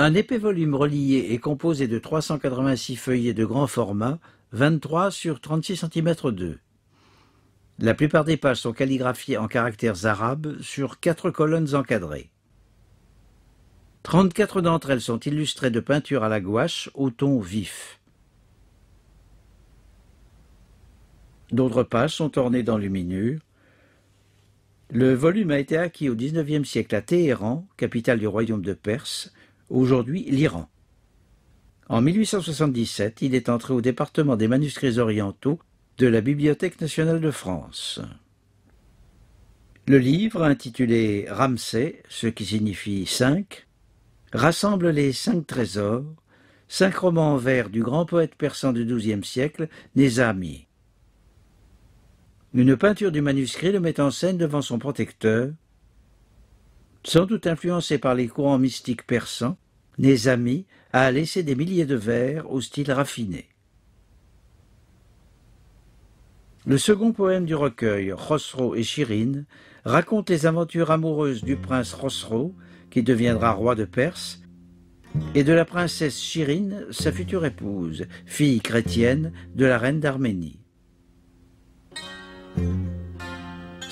Un épais volume relié est composé de 386 feuillets de grand format, 23 sur 36 cm 2. La plupart des pages sont calligraphiées en caractères arabes sur quatre colonnes encadrées. 34 d'entre elles sont illustrées de peintures à la gouache au ton vif. D'autres pages sont ornées d'enluminures. Le volume a été acquis au XIXe siècle à Téhéran, capitale du royaume de Perse, aujourd'hui l'Iran. En 1877, il est entré au département des manuscrits orientaux de la Bibliothèque nationale de France. Le livre, intitulé Ramsay, ce qui signifie cinq, rassemble les cinq trésors, cinq romans en vers du grand poète persan du XIIe siècle, Nézami. Une peinture du manuscrit le met en scène devant son protecteur, sans doute influencé par les courants mystiques persans, Nézami a laissé des milliers de vers au style raffiné. Le second poème du recueil, Khosrow et Shirin, raconte les aventures amoureuses du prince Khosrow, qui deviendra roi de Perse, et de la princesse Shirin, sa future épouse, fille chrétienne de la reine d'Arménie.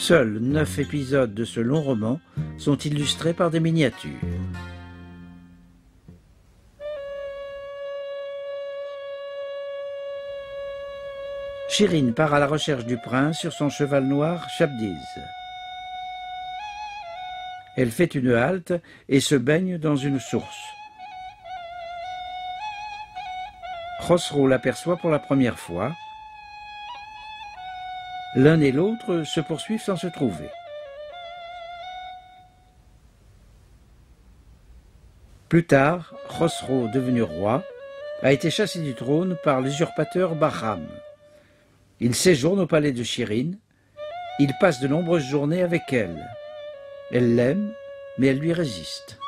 Seuls neuf épisodes de ce long roman sont illustrés par des miniatures. Shirin part à la recherche du prince sur son cheval noir Shabdiz. Elle fait une halte et se baigne dans une source. Khosrow l'aperçoit pour la première fois. L'un et l'autre se poursuivent sans se trouver. Plus tard, Khosrow, devenu roi, a été chassé du trône par l'usurpateur Bahram. Il séjourne au palais de Shirin. Il passe de nombreuses journées avec elle. Elle l'aime, mais elle lui résiste.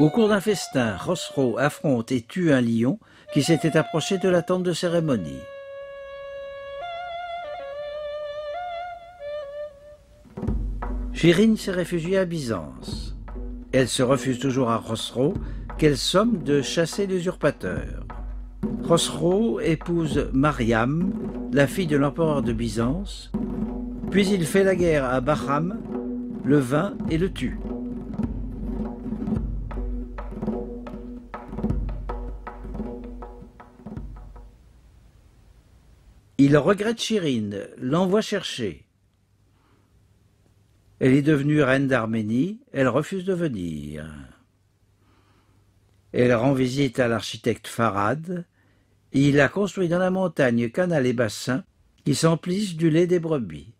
Au cours d'un festin, Khosrow affronte et tue un lion qui s'était approché de la tente de cérémonie. Shirin s'est réfugiée à Byzance. Elle se refuse toujours à Khosrow qu'elle somme de chasser l'usurpateur. Khosrow épouse Mariam, la fille de l'empereur de Byzance, puis il fait la guerre à Bahram, le vainc et le tue. Il regrette Chirine, l'envoie chercher. Elle est devenue reine d'Arménie, elle refuse de venir. Elle rend visite à l'architecte Farad. Il a construit dans la montagne canal et bassin qui s'emplissent du lait des brebis.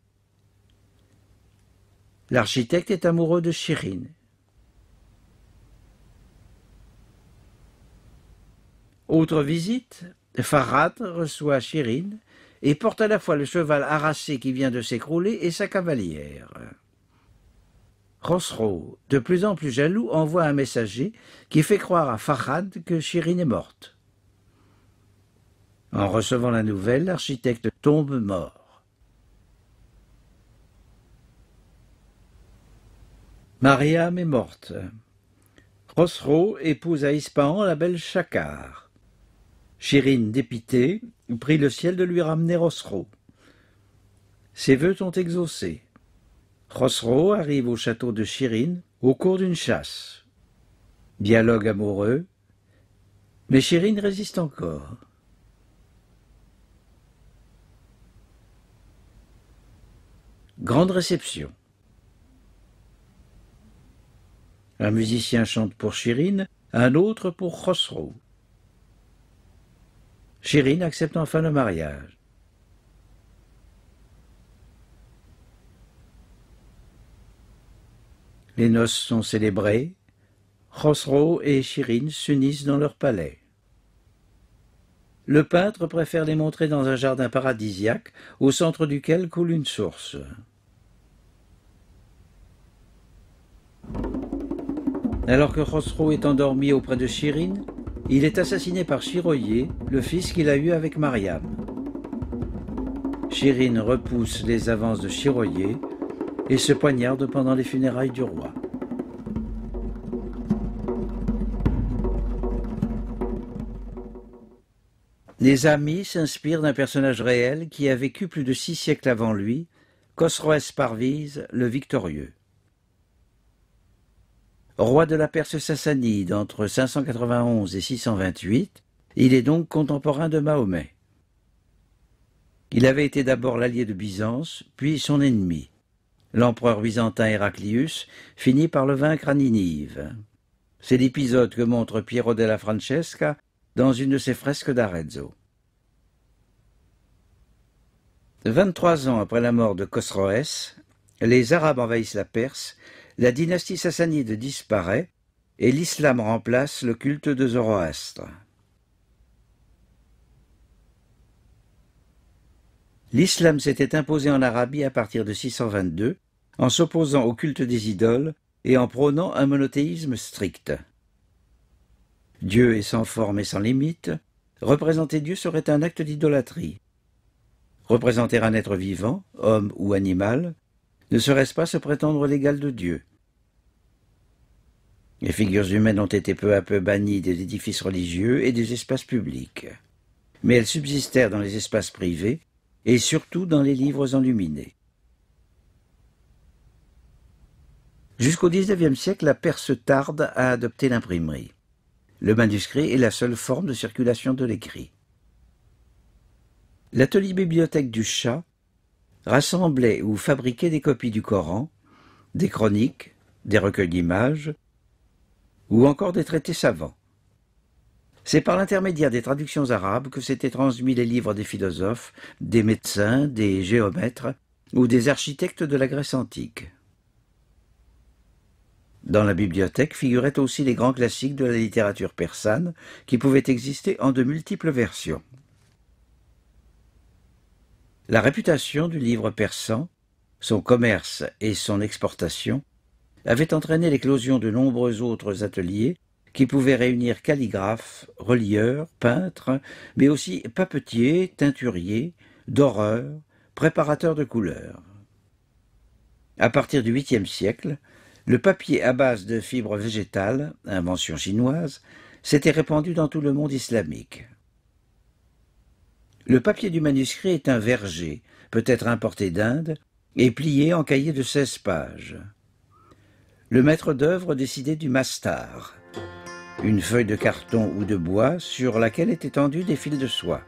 L'architecte est amoureux de Chirine. Autre visite, Farad reçoit Chirine et porte à la fois le cheval harassé qui vient de s'écrouler et sa cavalière. Khosrow, de plus en plus jaloux, envoie un messager qui fait croire à Farhad que Chirine est morte. En recevant la nouvelle, l'architecte tombe mort. Mariam est morte. Khosrow épouse à Ispahan la belle Chakar. Chirine, dépitée, prie le ciel de lui ramener Khosrow. Ses vœux sont exaucés. Khosrow arrive au château de Chirine au cours d'une chasse. Dialogue amoureux, mais Chirine résiste encore. Grande réception. Un musicien chante pour Chirine, un autre pour Khosrow. Chirine accepte enfin le mariage. Les noces sont célébrées. Khosrow et Chirine s'unissent dans leur palais. Le peintre préfère les montrer dans un jardin paradisiaque au centre duquel coule une source. Alors que Khosrow est endormi auprès de Chirine, il est assassiné par Chiroyer, le fils qu'il a eu avec Mariam. Chirine repousse les avances de Chiroyer et se poignarde pendant les funérailles du roi. Les amis s'inspirent d'un personnage réel qui a vécu plus de six siècles avant lui, Khosroès Parviz, le victorieux. Roi de la Perse sassanide entre 591 et 628, il est donc contemporain de Mahomet. Il avait été d'abord l'allié de Byzance, puis son ennemi. L'empereur byzantin Héraclius finit par le vaincre à Ninive. C'est l'épisode que montre Piero della Francesca dans une de ses fresques d'Arezzo. Vingt-trois ans après la mort de Khosroès, les Arabes envahissent la Perse, la dynastie sassanide disparaît et l'islam remplace le culte de Zoroastre. L'islam s'était imposé en Arabie à partir de 622, en s'opposant au culte des idoles et en prônant un monothéisme strict. Dieu est sans forme et sans limite, représenter Dieu serait un acte d'idolâtrie. Représenter un être vivant, homme ou animal, ne serait-ce pas se prétendre l'égal de Dieu Les figures humaines ont été peu à peu bannies des édifices religieux et des espaces publics. Mais elles subsistèrent dans les espaces privés et surtout dans les livres enluminés. Jusqu'au XIXe siècle, la Perse tarde à adopter l'imprimerie. Le manuscrit est la seule forme de circulation de l'écrit. L'atelier bibliothèque du chat rassemblait ou fabriquait des copies du Coran, des chroniques, des recueils d'images, ou encore des traités savants. C'est par l'intermédiaire des traductions arabes que s'étaient transmis les livres des philosophes, des médecins, des géomètres ou des architectes de la Grèce antique. Dans la bibliothèque figuraient aussi les grands classiques de la littérature persane qui pouvaient exister en de multiples versions. La réputation du livre persan, son commerce et son exportation avaient entraîné l'éclosion de nombreux autres ateliers qui pouvait réunir calligraphes, relieurs, peintres, mais aussi papetiers, teinturiers, doreurs, préparateurs de couleurs. À partir du huitième siècle, le papier à base de fibres végétales, invention chinoise, s'était répandu dans tout le monde islamique. Le papier du manuscrit est un verger, peut-être importé d'Inde, et plié en cahier de seize pages. Le maître d'œuvre décidait du mastar, une feuille de carton ou de bois sur laquelle étaient tendus des fils de soie.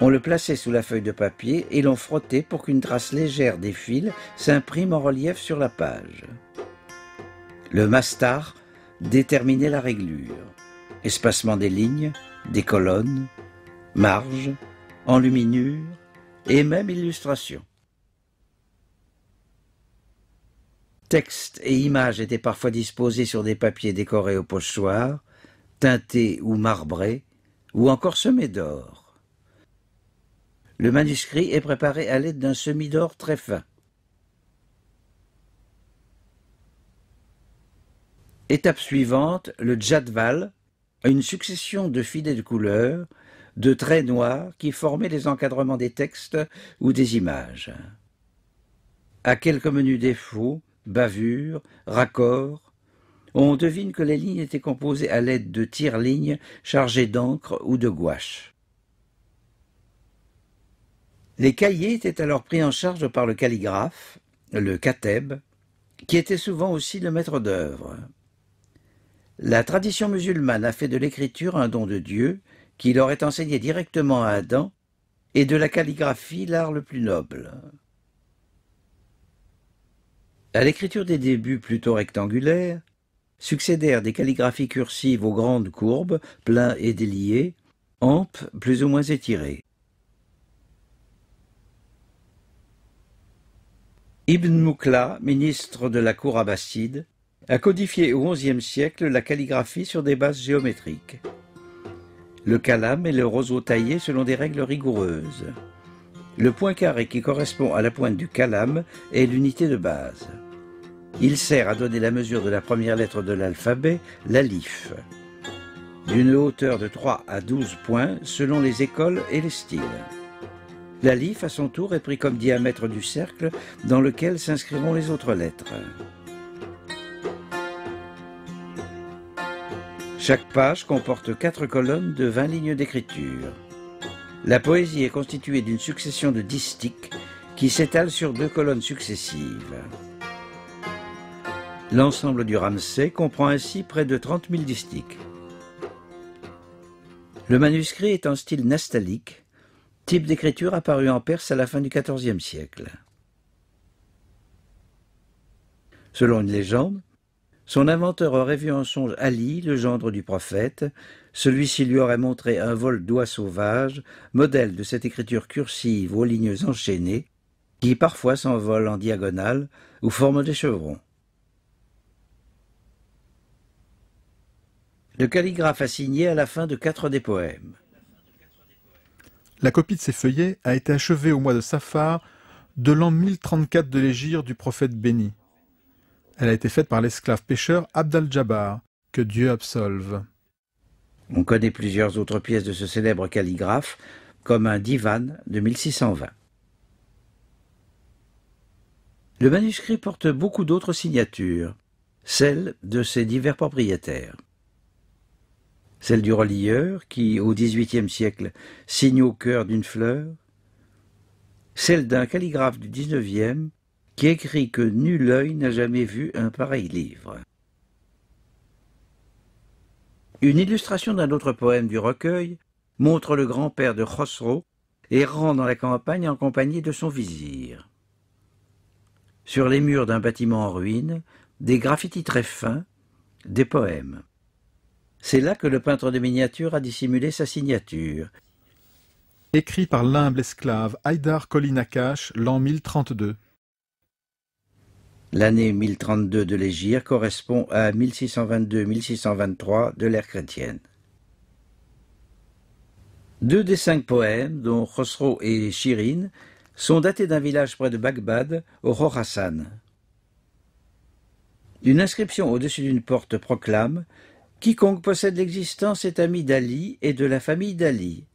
On le plaçait sous la feuille de papier et l'on frottait pour qu'une trace légère des fils s'imprime en relief sur la page. Le mastar déterminait la réglure, espacement des lignes, des colonnes, marge, enluminure et même illustration. Textes et images étaient parfois disposés sur des papiers décorés au pochoir, teintés ou marbrés, ou encore semés d'or. Le manuscrit est préparé à l'aide d'un semis d'or très fin. Étape suivante, le djadval, une succession de filets de couleurs, de traits noirs qui formaient les encadrements des textes ou des images. À quelques menus défauts, bavures, raccords. On devine que les lignes étaient composées à l'aide de tire-lignes chargées d'encre ou de gouache. Les cahiers étaient alors pris en charge par le calligraphe, le kateb, qui était souvent aussi le maître d'œuvre. La tradition musulmane a fait de l'écriture un don de Dieu, qui l'aurait enseigné directement à Adam, et de la calligraphie l'art le plus noble. À l'écriture des débuts plutôt rectangulaires, succédèrent des calligraphies cursives aux grandes courbes, pleins et déliés, ampes plus ou moins étirées. Ibn Moukla, ministre de la cour abbasside, a codifié au XIe siècle la calligraphie sur des bases géométriques. Le calame est le roseau taillé selon des règles rigoureuses. Le point carré qui correspond à la pointe du calame est l'unité de base. Il sert à donner la mesure de la première lettre de l'alphabet, l'alif, d'une hauteur de 3 à 12 points selon les écoles et les styles. L'alif, à son tour, est pris comme diamètre du cercle dans lequel s'inscriront les autres lettres. Chaque page comporte quatre colonnes de 20 lignes d'écriture. La poésie est constituée d'une succession de distiques qui s'étalent sur deux colonnes successives. L'ensemble du Ramsay comprend ainsi près de 30 000 distiques. Le manuscrit est en style nastalique, type d'écriture apparu en Perse à la fin du XIVe siècle. Selon une légende, son inventeur aurait vu en songe Ali, le gendre du prophète. Celui-ci lui aurait montré un vol d'oies sauvages, modèle de cette écriture cursive aux lignes enchaînées, qui parfois s'envole en diagonale ou forme des chevrons. Le calligraphe a signé à la fin de quatre des poèmes. La copie de ces feuillets a été achevée au mois de Safar de l'an 1034 de l'égir du prophète béni. Elle a été faite par l'esclave pêcheur Abd al-Jabbar, que Dieu absolve. On connaît plusieurs autres pièces de ce célèbre calligraphe, comme un divan de 1620. Le manuscrit porte beaucoup d'autres signatures, celles de ses divers propriétaires. Celle du relieur, qui, au XVIIIe siècle, signe au cœur d'une fleur, celle d'un calligraphe du XIXe, qui écrit que nul œil n'a jamais vu un pareil livre. Une illustration d'un autre poème du recueil montre le grand-père de Khosrow errant dans la campagne en compagnie de son vizir. Sur les murs d'un bâtiment en ruine, des graffitis très fins, des poèmes. C'est là que le peintre de miniatures a dissimulé sa signature. Écrit par l'humble esclave Haïdar Kolinakash l'an 1032. L'année 1032 de l'Égir correspond à 1622-1623 de l'ère chrétienne. Deux des cinq poèmes, dont Khosrow et Shirin, sont datés d'un village près de Bagdad, au Khorasan. Une inscription au-dessus d'une porte proclame Quiconque possède l'existence est ami d'Ali et de la famille d'Ali.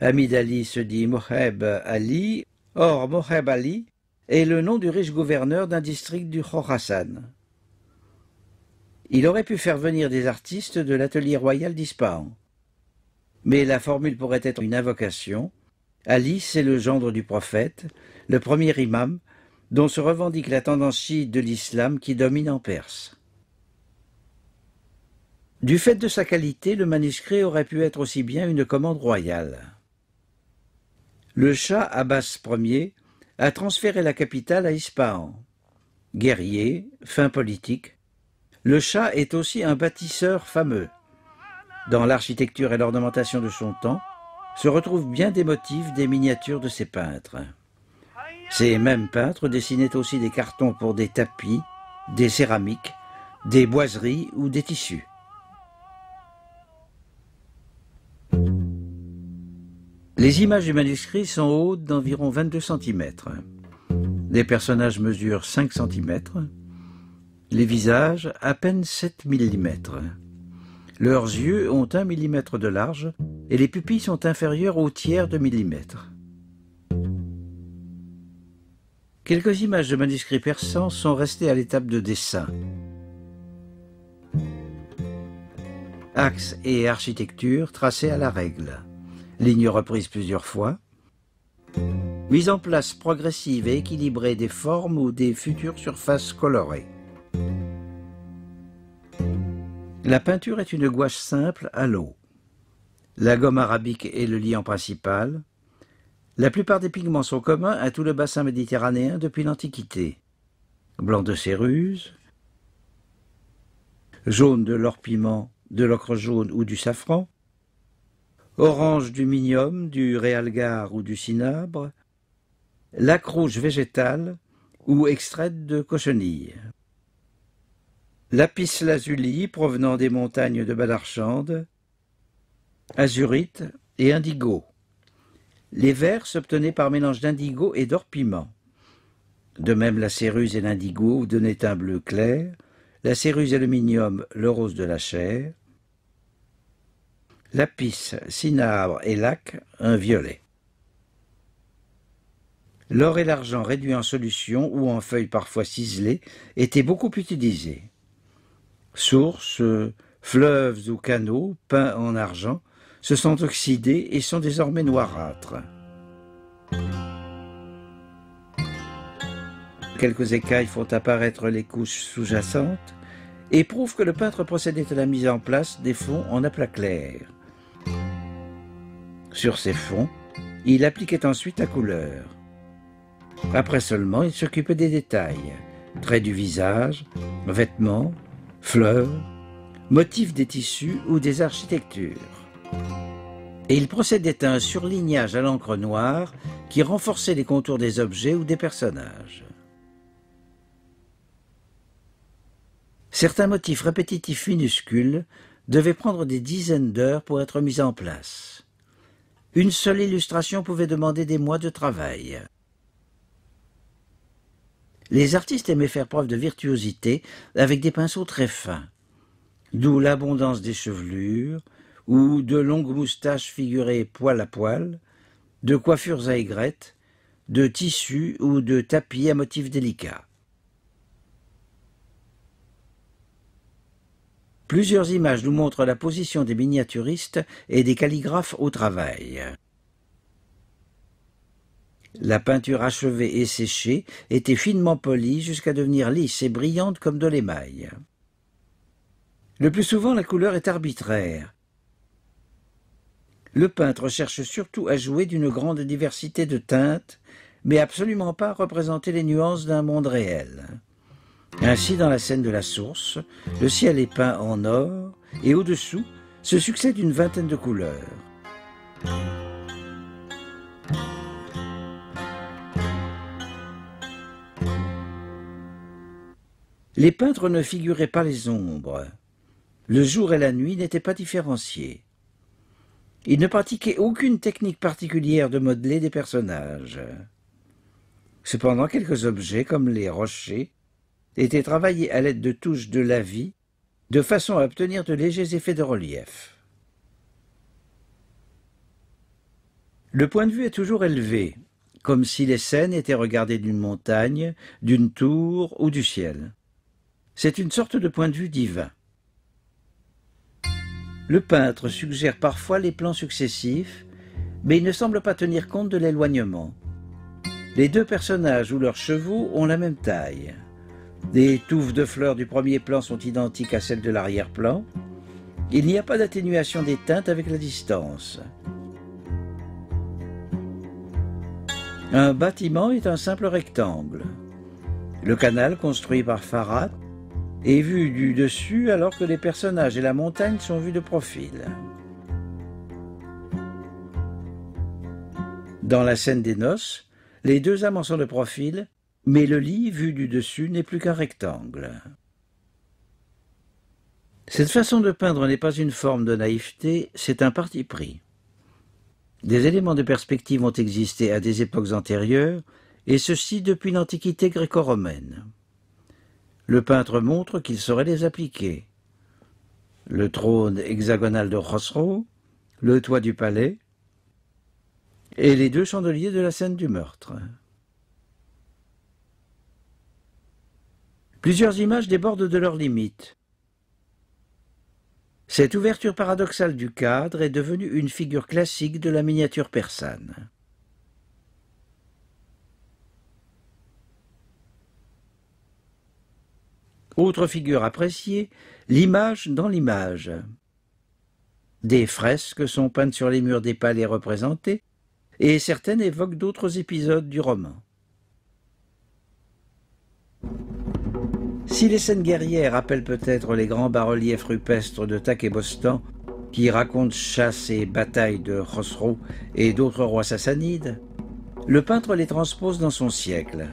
Ami d'Ali se dit Moheb Ali, or Moheb Ali est le nom du riche gouverneur d'un district du Khorasan. Il aurait pu faire venir des artistes de l'atelier royal d'Ispahan. Mais la formule pourrait être une invocation. Ali, c'est le gendre du prophète, le premier imam, dont se revendique la tendance chiite de l'islam qui domine en Perse. Du fait de sa qualité, le manuscrit aurait pu être aussi bien une commande royale. Le Shah Abbas Ier a transféré la capitale à Ispahan. Guerrier, fin politique, le Shah est aussi un bâtisseur fameux. Dans l'architecture et l'ornementation de son temps, se retrouvent bien des motifs des miniatures de ses peintres. Ces mêmes peintres dessinaient aussi des cartons pour des tapis, des céramiques, des boiseries ou des tissus. Les images du manuscrit sont hautes d'environ 22 cm. Les personnages mesurent 5 cm. Les visages à peine 7 mm. Leurs yeux ont 1 mm de large et les pupilles sont inférieures au tiers de millimètre. Quelques images de manuscrits persans sont restées à l'étape de dessin. Axe et architecture tracés à la règle ligne reprise plusieurs fois, mise en place progressive et équilibrée des formes ou des futures surfaces colorées. La peinture est une gouache simple à l'eau. La gomme arabique est le liant principal. La plupart des pigments sont communs à tout le bassin méditerranéen depuis l'Antiquité. Blanc de céruse, jaune de l'or-piment, de l'ocre jaune ou du safran, orange du minium, du réalgar ou du cinabre, lac rouge végétal ou extraite de cochenille. Lapis lazuli provenant des montagnes de Badarchande, azurite et indigo. Les verts s'obtenaient par mélange d'indigo et d'or-piment. De même la céruse et l'indigo donnaient un bleu clair, la céruse aluminium le rose de la chair, lapis, cinabre et lac, un violet. L'or et l'argent réduits en solution ou en feuilles parfois ciselées étaient beaucoup utilisés. Source, fleuves ou canaux, peints en argent, se sont oxydés et sont désormais noirâtres. Quelques écailles font apparaître les couches sous-jacentes et prouvent que le peintre procédait à la mise en place des fonds en aplat clair. Sur ces fonds, il appliquait ensuite la couleur. Après seulement, il s'occupait des détails, traits du visage, vêtements, fleurs, motifs des tissus ou des architectures. Et il procédait à un surlignage à l'encre noire qui renforçait les contours des objets ou des personnages. Certains motifs répétitifs minuscules devaient prendre des dizaines d'heures pour être mis en place. Une seule illustration pouvait demander des mois de travail. Les artistes aimaient faire preuve de virtuosité avec des pinceaux très fins, d'où l'abondance des chevelures, ou de longues moustaches figurées poil à poil, de coiffures à aigrettes, de tissus ou de tapis à motifs délicats. Plusieurs images nous montrent la position des miniaturistes et des calligraphes au travail. La peinture achevée et séchée était finement polie jusqu'à devenir lisse et brillante comme de l'émail. Le plus souvent, la couleur est arbitraire. Le peintre cherche surtout à jouer d'une grande diversité de teintes, mais absolument pas à représenter les nuances d'un monde réel. Ainsi, dans la scène de la source, le ciel est peint en or, et au-dessous se succèdent une vingtaine de couleurs. Les peintres ne figuraient pas les ombres. Le jour et la nuit n'étaient pas différenciés. Ils ne pratiquaient aucune technique particulière de modeler des personnages. Cependant, quelques objets, comme les rochers, était travaillé à l'aide de touches de la vie, de façon à obtenir de légers effets de relief. Le point de vue est toujours élevé, comme si les scènes étaient regardées d'une montagne, d'une tour ou du ciel. C'est une sorte de point de vue divin. Le peintre suggère parfois les plans successifs, mais il ne semble pas tenir compte de l'éloignement. Les deux personnages ou leurs chevaux ont la même taille. Des touffes de fleurs du premier plan sont identiques à celles de l'arrière-plan. Il n'y a pas d'atténuation des teintes avec la distance. Un bâtiment est un simple rectangle. Le canal construit par Farad est vu du dessus alors que les personnages et la montagne sont vus de profil. Dans la scène des noces, les deux amants sont de profil mais le lit, vu du dessus, n'est plus qu'un rectangle. Cette façon de peindre n'est pas une forme de naïveté, c'est un parti pris. Des éléments de perspective ont existé à des époques antérieures, et ceci depuis l'Antiquité gréco-romaine. Le peintre montre qu'il saurait les appliquer. Le trône hexagonal de Khosrow, le toit du palais, et les deux chandeliers de la scène du meurtre. Plusieurs images débordent de leurs limites. Cette ouverture paradoxale du cadre est devenue une figure classique de la miniature persane. Autre figure appréciée, l'image dans l'image. Des fresques sont peintes sur les murs des palais représentés, et certaines évoquent d'autres épisodes du roman. Si les scènes guerrières rappellent peut-être les grands bas-reliefs rupestres de Takebostan, qui racontent chasse et batailles de Khosrow et d'autres rois sassanides, le peintre les transpose dans son siècle.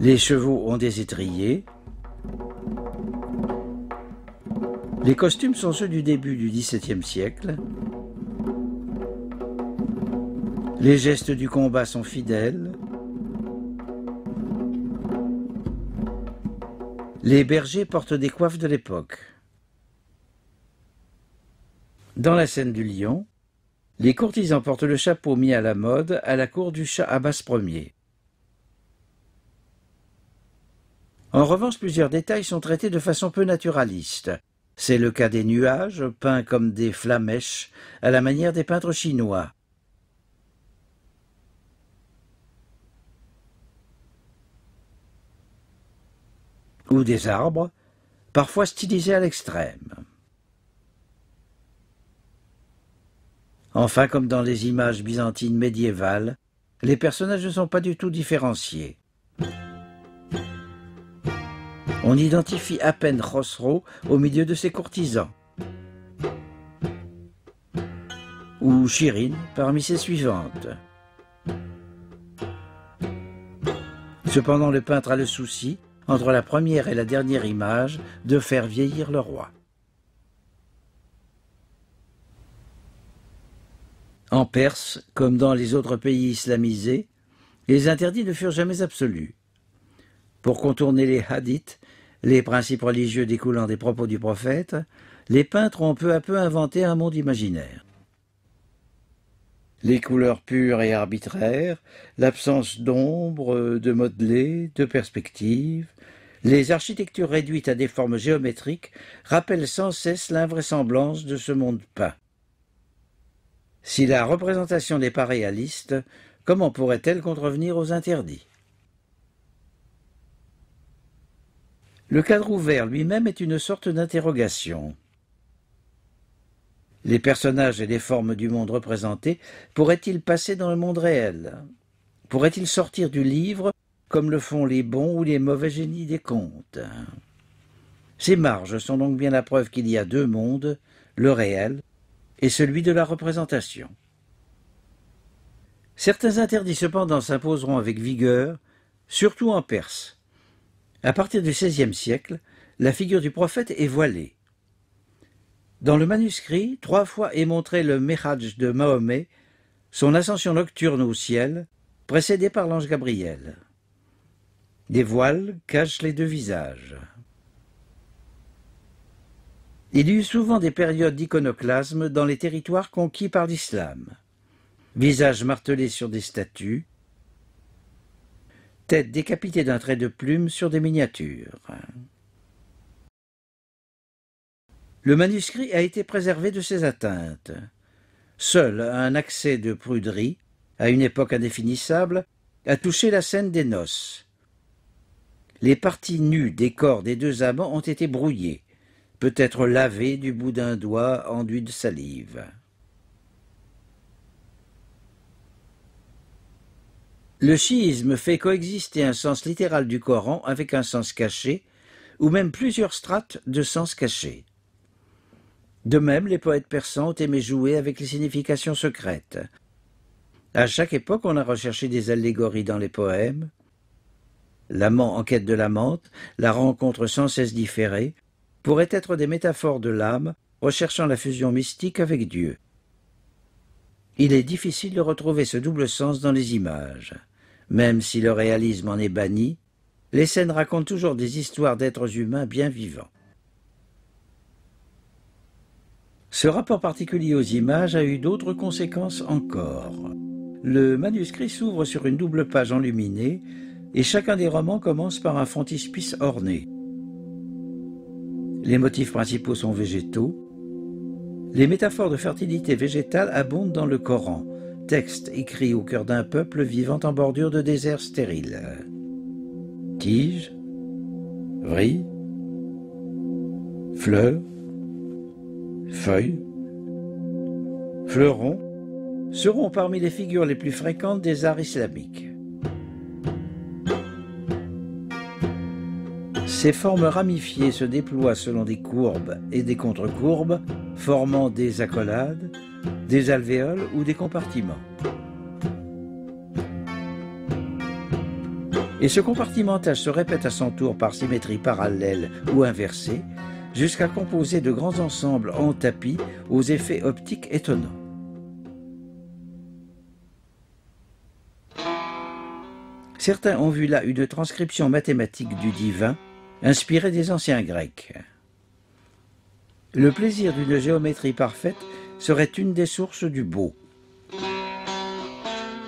Les chevaux ont des étriers. Les costumes sont ceux du début du XVIIe siècle. Les gestes du combat sont fidèles. Les bergers portent des coiffes de l'époque. Dans la scène du lion, les courtisans portent le chapeau mis à la mode à la cour du chat Abbas Ier. En revanche, plusieurs détails sont traités de façon peu naturaliste. C'est le cas des nuages, peints comme des flamèches, à la manière des peintres chinois. Ou des arbres, parfois stylisés à l'extrême. Enfin, comme dans les images byzantines médiévales, les personnages ne sont pas du tout différenciés. On identifie à peine Khosrow au milieu de ses courtisans. Ou Shirin parmi ses suivantes. Cependant, le peintre a le souci, entre la première et la dernière image, de faire vieillir le roi. En Perse, comme dans les autres pays islamisés, les interdits ne furent jamais absolus. Pour contourner les hadiths, les principes religieux découlant des propos du prophète, les peintres ont peu à peu inventé un monde imaginaire. Les couleurs pures et arbitraires, l'absence d'ombre, de modelé, de perspective, les architectures réduites à des formes géométriques rappellent sans cesse l'invraisemblance de ce monde peint. Si la représentation n'est pas réaliste, comment pourrait-elle contrevenir aux interdits? Le cadre ouvert lui-même est une sorte d'interrogation. Les personnages et les formes du monde représentés pourraient-ils passer dans le monde réel? Pourraient-ils sortir du livre comme le font les bons ou les mauvais génies des contes? Ces marges sont donc bien la preuve qu'il y a deux mondes, le réel et celui de la représentation. Certains interdits cependant s'imposeront avec vigueur, surtout en Perse. À partir du XVIe siècle, la figure du prophète est voilée. Dans le manuscrit, trois fois est montré le Mehaj de Mahomet, son ascension nocturne au ciel, précédée par l'ange Gabriel. Des voiles cachent les deux visages. Il y eut souvent des périodes d'iconoclasme dans les territoires conquis par l'islam. Visages martelés sur des statues, têtes décapitées d'un trait de plume sur des miniatures. Le manuscrit a été préservé de ces atteintes. Seul un accès de pruderie, à une époque indéfinissable, a touché la scène des noces. Les parties nues des corps des deux amants ont été brouillées, peut être lavé du bout d'un doigt enduit de salive. Le chiisme fait coexister un sens littéral du Coran avec un sens caché, ou même plusieurs strates de sens cachés. De même, les poètes persans ont aimé jouer avec les significations secrètes. À chaque époque, on a recherché des allégories dans les poèmes. L'amant en quête de l'amante, la rencontre sans cesse différée, pourraient être des métaphores de l'âme recherchant la fusion mystique avec Dieu. Il est difficile de retrouver ce double sens dans les images. Même si le réalisme en est banni, les scènes racontent toujours des histoires d'êtres humains bien vivants. Ce rapport particulier aux images a eu d'autres conséquences encore. Le manuscrit s'ouvre sur une double page enluminée et chacun des romans commence par un frontispice orné. Les motifs principaux sont végétaux. Les métaphores de fertilité végétale abondent dans le Coran, texte écrit au cœur d'un peuple vivant en bordure de déserts stériles. Tiges, vrilles, fleurs, feuilles, fleurons seront parmi les figures les plus fréquentes des arts islamiques. Ces formes ramifiées se déploient selon des courbes et des contre-courbes, formant des accolades, des alvéoles ou des compartiments. Et ce compartimentage se répète à son tour par symétrie parallèle ou inversée, jusqu'à composer de grands ensembles en tapis aux effets optiques étonnants. Certains ont vu là une transcription mathématique du divin inspiré des anciens Grecs. Le plaisir d'une géométrie parfaite serait une des sources du beau.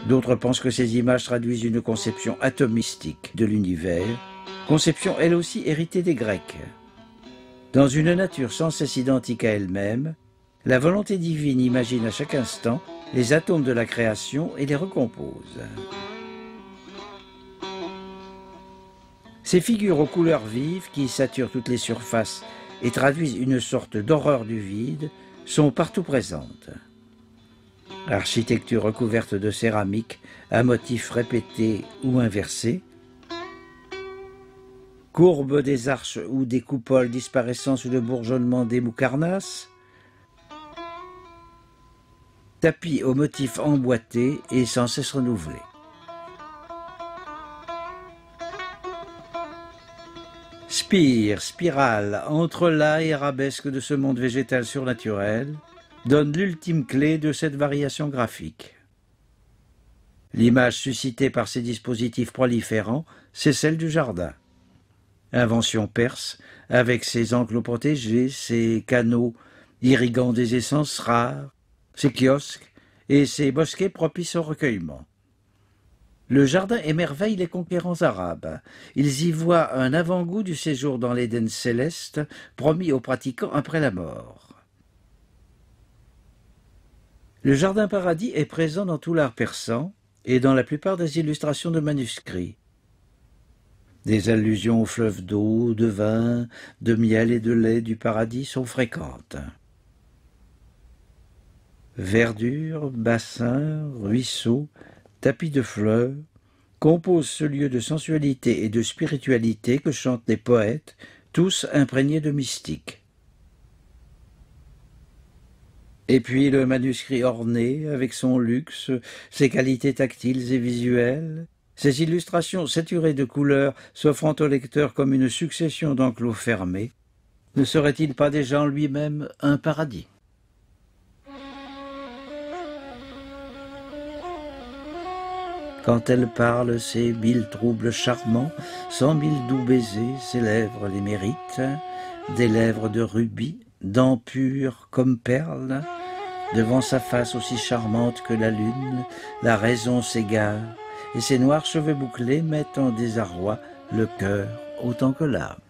D'autres pensent que ces images traduisent une conception atomistique de l'univers, Conception elle aussi héritée des Grecs. Dans une nature sans cesse identique à elle-même, la volonté divine imagine à chaque instant les atomes de la création et les recompose. Ces figures aux couleurs vives qui saturent toutes les surfaces et traduisent une sorte d'horreur du vide sont partout présentes. Architecture recouverte de céramique à motifs répétés ou inversés, courbe des arches ou des coupoles disparaissant sous le bourgeonnement des moucarnas, tapis aux motifs emboîtés et sans cesse renouvelés. Spire, spirale, entrelacs et arabesques de ce monde végétal surnaturel donne l'ultime clé de cette variation graphique. L'image suscitée par ces dispositifs proliférants, c'est celle du jardin. Invention perse, avec ses enclos protégés, ses canaux irriguant des essences rares, ses kiosques et ses bosquets propices au recueillement. Le jardin émerveille les conquérants arabes. Ils y voient un avant-goût du séjour dans l'Éden céleste promis aux pratiquants après la mort. Le jardin paradis est présent dans tout l'art persan et dans la plupart des illustrations de manuscrits. Des allusions aux fleuves d'eau, de vin, de miel et de lait du paradis sont fréquentes. Verdure, bassins, ruisseaux, tapis de fleurs, composent ce lieu de sensualité et de spiritualité que chantent les poètes, tous imprégnés de mystique. Et puis le manuscrit orné, avec son luxe, ses qualités tactiles et visuelles, ses illustrations saturées de couleurs s'offrant au lecteur comme une succession d'enclos fermés, ne serait-il pas déjà en lui-même un paradis? Quand elle parle, ses mille troubles charmants, cent mille doux baisers, ses lèvres les méritent, des lèvres de rubis, dents pures comme perles. Devant sa face aussi charmante que la lune, la raison s'égare, et ses noirs cheveux bouclés mettent en désarroi le cœur autant que l'âme.